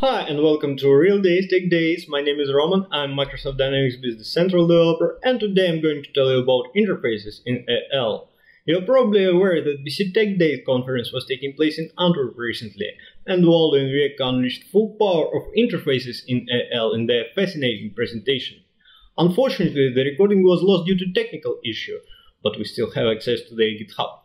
Hi and welcome to Real Days Tech Days. My name is Roman. I'm Microsoft Dynamics Business Central developer and today I'm going to tell you about interfaces in AL. You're probably aware that BC Tech Days conference was taking place in Antwerp recently and Waldo and unleashed full power of interfaces in AL in their fascinating presentation. Unfortunately, the recording was lost due to technical issue, but we still have access to their GitHub.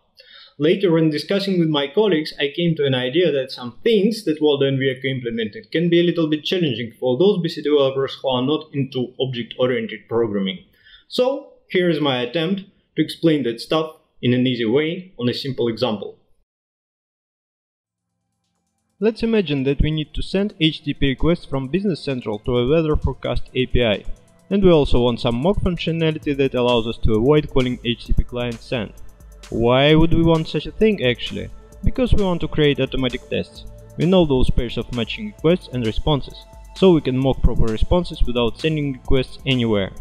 Later, when discussing with my colleagues, I came to an idea that some things that Waldo and Vjeko implemented can be a little bit challenging for those BC developers who are not into object-oriented programming. So, here is my attempt to explain that stuff in an easy way on a simple example. Let's imagine that we need to send HTTP requests from Business Central to a weather forecast API. And we also want some mock functionality that allows us to avoid calling HTTP client send. Why would we want such a thing actually? Because we want to create automatic tests. We know those pairs of matching requests and responses, so we can mock proper responses without sending requests anywhere.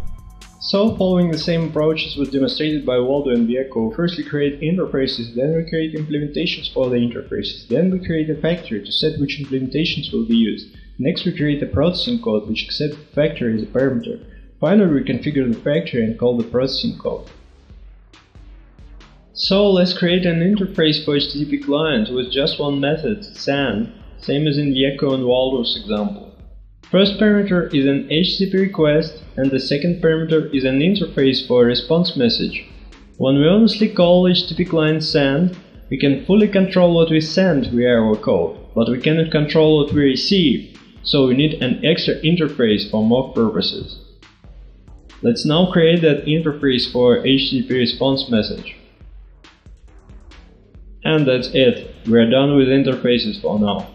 So, following the same approach as was demonstrated by Waldo and Vjeko, first we create interfaces, then we create implementations for the interfaces, then we create a factory to set which implementations will be used. Next we create a processing code which accepts the factory as a parameter. Finally we configure the factory and call the processing code. So let's create an interface for HTTP client with just one method, send, same as in the Vjeko and Waldo's example. First parameter is an HTTP request and the second parameter is an interface for a response message. When we honestly call HTTP client send, we can fully control what we send via our code, but we cannot control what we receive, so we need an extra interface for mock purposes. Let's now create that interface for HTTP response message. And that's it, we're done with interfaces for now.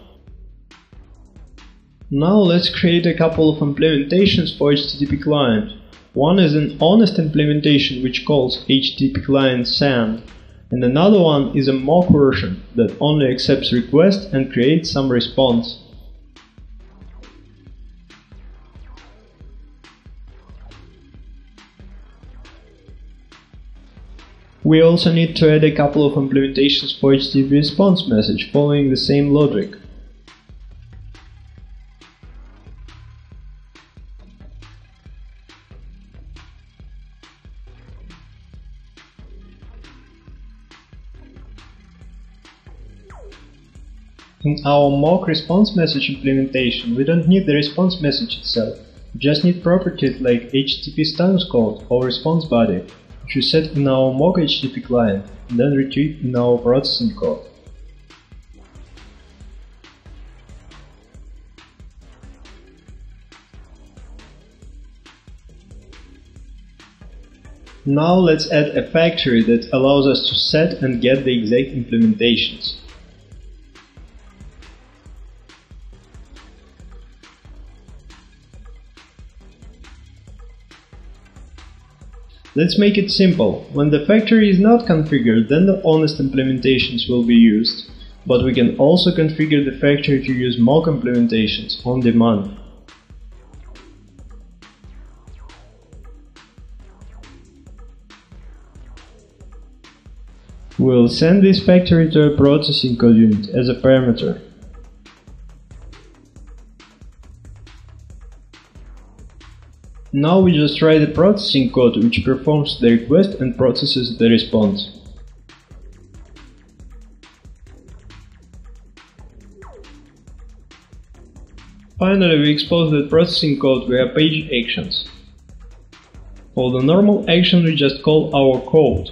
Now let's create a couple of implementations for HTTP client. One is an honest implementation which calls HTTP client send, and another one is a mock version that only accepts requests and creates some response. We also need to add a couple of implementations for HTTP response message following the same logic. In our mock response message implementation, we don't need the response message itself. We just need properties like HTTP status code or response body we set in our mock HTTP client and then retrieve in our processing code. Now let's add a factory that allows us to set and get the exact implementations. Let's make it simple. When the factory is not configured, then the honest implementations will be used. But we can also configure the factory to use mock implementations on demand. We'll send this factory to a processing code unit as a parameter. Now we just write the processing code which performs the request and processes the response. Finally, we expose the processing code via page actions. For the normal action, we just call our code.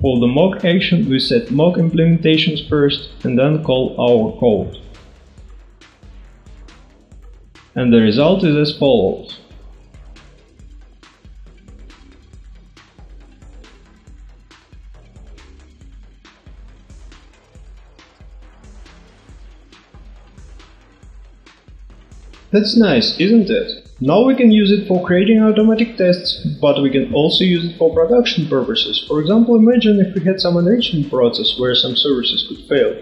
For the mock action, we set mock implementations first and then call our code. And the result is as follows. That's nice, isn't it? Now we can use it for creating automatic tests, but we can also use it for production purposes. For example, imagine if we had some enrichment process where some services could fail.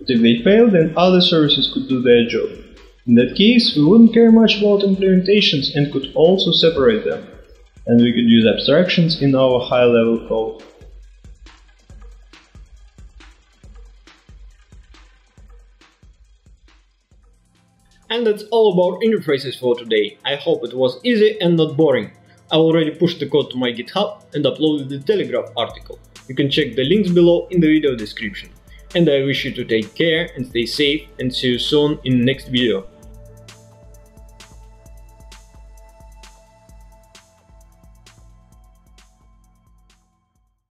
But if they fail, then other services could do their job. In that case, we wouldn't care much about implementations and could also separate them. And we could use abstractions in our high-level code. And that's all about interfaces for today. I hope it was easy and not boring. I already pushed the code to my GitHub and uploaded the Telegraph article. You can check the links below in the video description. And I wish you to take care and stay safe and see you soon in the next video.